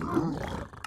Mm-hmm.